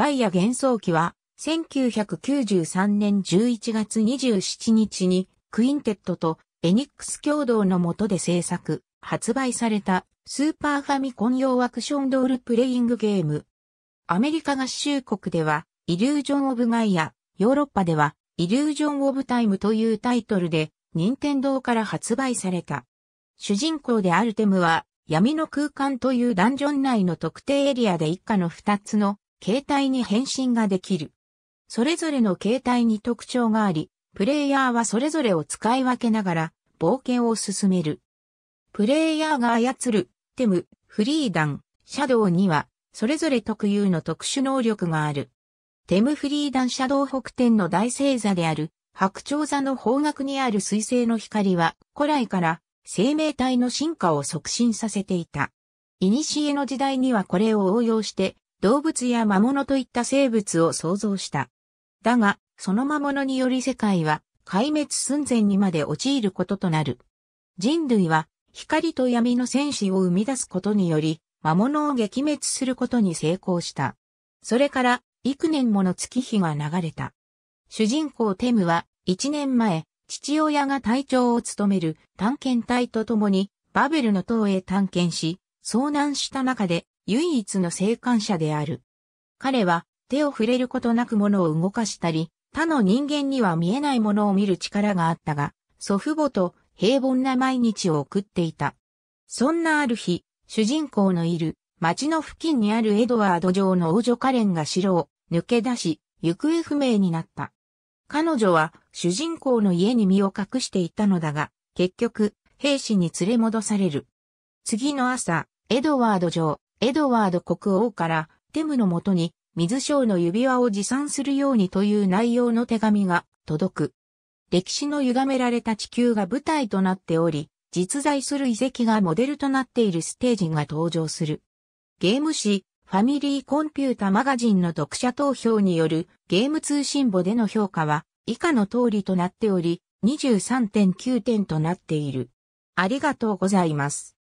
ガイア幻想機は、1993年11月27日に、クインテットとエニックス共同の下で制作、発売された、スーパーファミコン用アクションドールプレイングゲーム。アメリカ合衆国では、イリュージョン・オブ・ガイア、ヨーロッパでは、イリュージョン・オブ・タイムというタイトルで、任天堂から発売された。主人公であるテムは、闇の空間というダンジョン内の特定エリアで一家の二つの形態に変身ができる。それぞれの形態に特徴があり、プレイヤーはそれぞれを使い分けながら冒険を進める。プレイヤーが操るテム、フリーダン、シャドウにはそれぞれ特有の特殊能力がある。テムフリーダンシャドウ北天の大星座である白鳥座の方角にある水星の光は古来から生命体の進化を促進させていた。古の時代にはこれを応用して動物や魔物といった生物を創造した。だが、その魔物により世界は壊滅寸前にまで陥ることとなる。人類は光と闇の戦士を生み出すことにより魔物を撃滅することに成功した。それから幾年もの月日が流れた。主人公テムは一年前父親が隊長を務める探検隊と共にバベルの塔へ探検し、遭難した中で唯一の生還者である。彼は手を触れることなく物を動かしたり、他の人間には見えないものを見る力があったが、祖父母と平凡な毎日を送っていた。そんなある日、主人公のいる町の付近にあるエドワード城の王女カレンが城を抜け出し、行方不明になった。彼女は主人公の家に身を隠していたのだが、結局、兵士に連れ戻される。次の朝、エドワード城、エドワード国王からテムのもとに水晶の指輪を持参するようにという内容の手紙が届く。歴史の歪められた地球が舞台となっており、実在する遺跡がモデルとなっているステージが登場する。ゲーム誌、ファミリーコンピュータマガジンの読者投票によるゲーム通信簿での評価は以下の通りとなっており、23.9点となっている。ありがとうございます。